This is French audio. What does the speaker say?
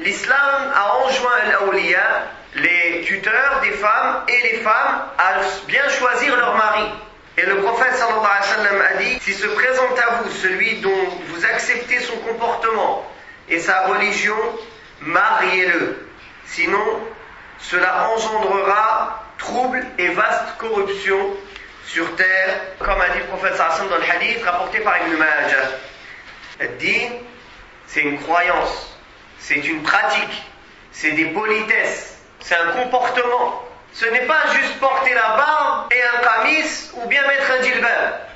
L'islam a enjoint les tuteurs des femmes et les femmes, à bien choisir leur mari. Et le prophète sallallahu alayhi wa sallam a dit, si se présente à vous celui dont vous acceptez son comportement et sa religion, mariez-le. Sinon, cela engendrera trouble et vaste corruption sur terre, comme a dit le prophète sallallahu dans le hadith rapporté par Ibn Majah. Din, c'est une croyance, c'est une pratique, c'est des politesses, c'est un comportement. Ce n'est pas juste porter la barbe et un camis ou bien mettre un djilbab.